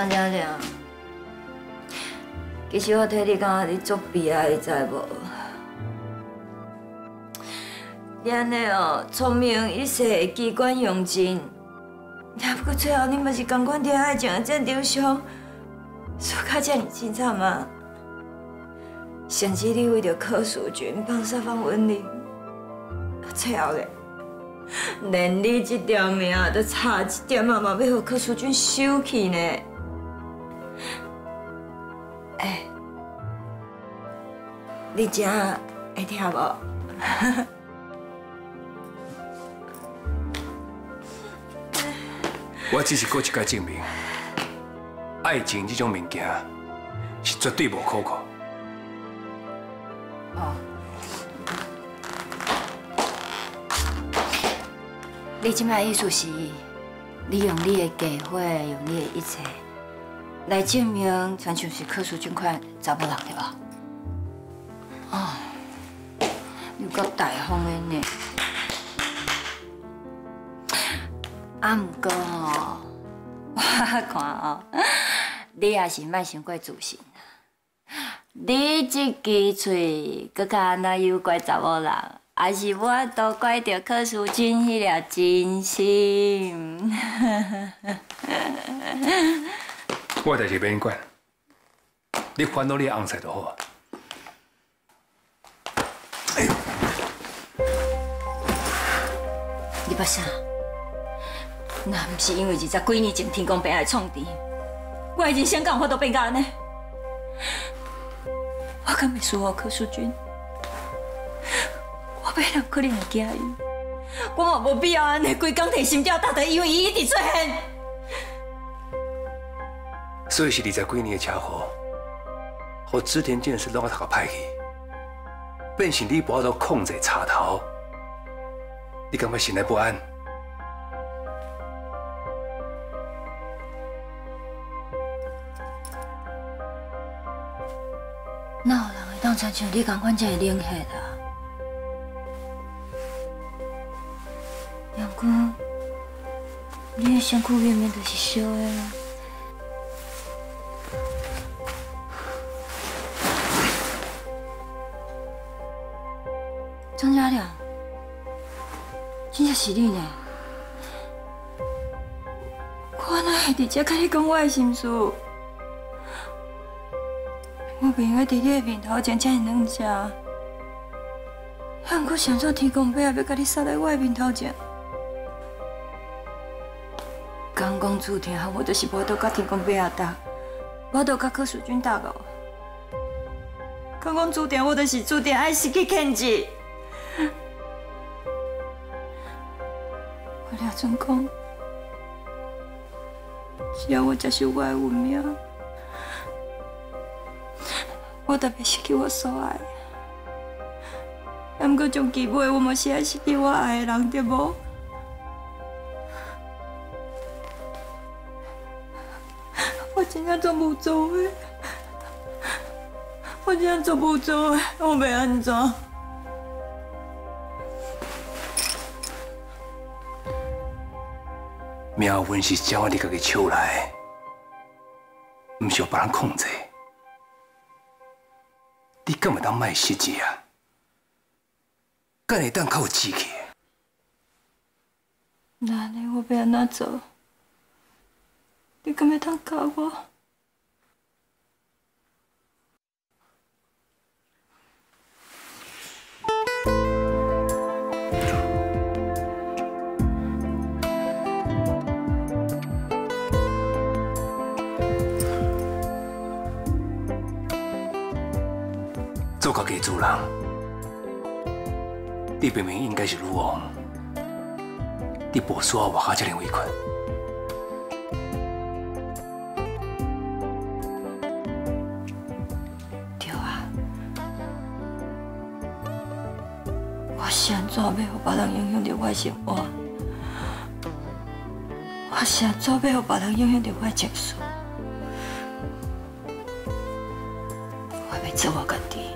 张亮亮，其实我替你感觉你作弊啊，你知无？你安尼哦，聪明一世，机关用尽，不过最后你嘛是共款恋爱情的战场上，输卡这么凄惨吗？甚至你为着柯淑君放杀放文玲，最后嘞，连你这条命都差一点啊，嘛要让柯淑君收去呢。你真会听无？我只是过一届证明，爱情这种物件是绝对无可靠。哦，你即摆意思是，你用你的计划，用你的一切。来证明，全像是柯淑君款查某人对吧？啊，又够大方的呢。啊，唔过，我看哦，你也是莫伤过自信啊。你这支嘴，搁较那又怪查某人，还是我都怪着柯淑君迄粒真心。我代志免管，你烦恼你红菜就好。哎你怕啥？那不是因为二十几年前天公伯来创治，我已经想讲话都变安尼。我敢袂输我柯淑君，我变人可能会惊伊，我嘛无必要安尼规工提心吊胆的，因为伊一直出现。所以是二十几年的车祸，和织田建设拢个头个歹去，变成你无法度控制插头，你感觉心内不安？哪有人会当亲像你咁款这么冷血啊？杨姑，你的身躯明明就是烧的。张家良，真正是你呢？我哪会直接跟你讲我的心事？我不应该在你的面头前这样冷静，还阁想做天公伯要跟你杀在我的面头前。刚讲注定，我就是无得跟天公伯阿打，我得跟柯淑君打个。刚讲注定，我就是注定爱失去天志。我俩总讲，只要我接受我的运命，我特别失去我所爱。不过从基尾，我嘛是爱失去我爱的人，对无？我真正做不做的，我真正做不做的，我要安怎？命运是掌握你家己手内，唔需要别人控制。你敢会当卖失志啊？干会当靠志气？那呢，我要安怎做？你敢会当教我？做家己主人，你明明应该是女王，你不需要活下这样委屈。对啊，我是安怎要让别人影响到我的生活？我是安怎要让别人影响到我的情绪？我要做我家己。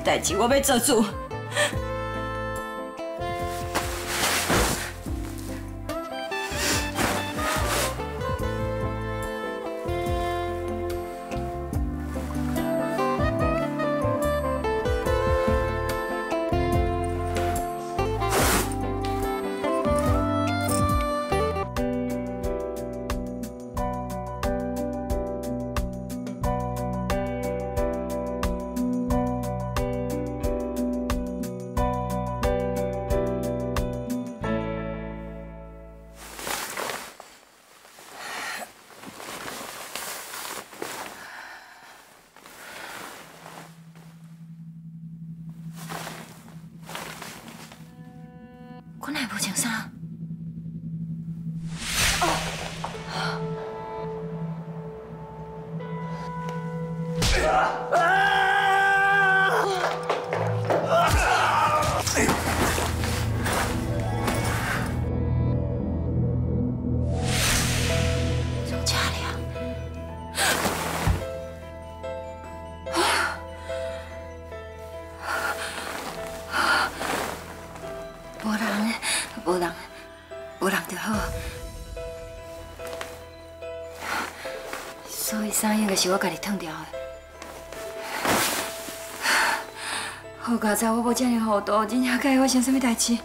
代志我要做主。无人，无人就好。所以三样就是我家己烫掉的。好佳哉，我无这样糊涂，真正该发生什么代志？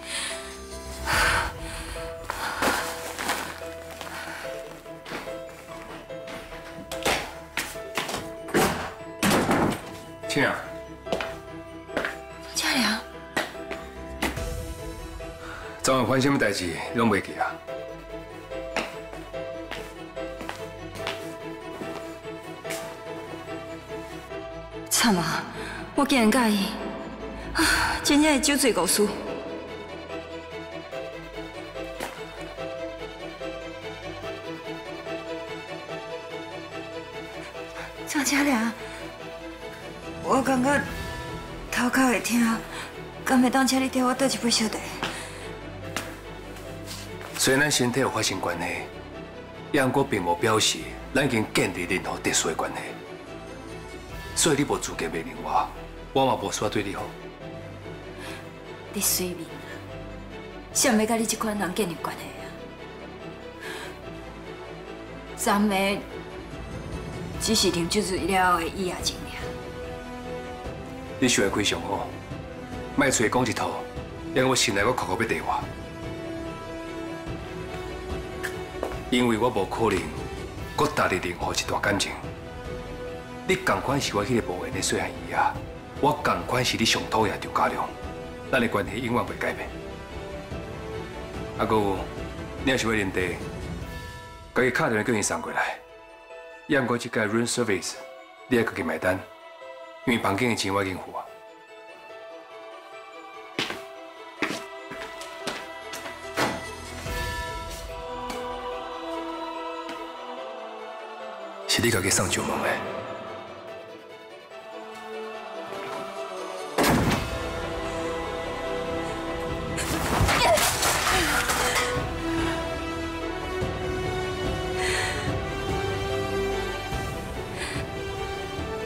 青儿，昨晚发生什么代志，你拢袂记啊？惨啊！我竟然介意，啊，真正是酒醉故事。张家良，我感觉头壳会痛，敢会当请你替我倒一杯小茶？虽然咱身体有发生关系，杨国并无表示咱已经建立任何特殊的关系，所以你无资格命令我，我嘛无需要对你好。你随便啦，谁要甲你这款人建立关系啊？咱们只是啉酒醉了后的意外情尔。你想的非常好，莫出来讲一套，让我心内我哭哭要地我。因为我无可能，搁搭你任何一段感情。你同款是我迄个无缘的细汉姨啊，我同款是你上讨厌的家良，咱的关系永远袂改变。啊，搁，你若想要啉茶，家己敲电话叫伊送过来。杨过这个 room service，你要家己买单，因为房间的钱我已经付啊。你家己送上门的。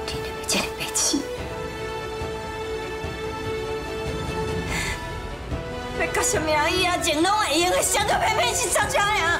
你怎么这么白痴？要到什么样以后，情拢会用的，想到偏偏是张家良。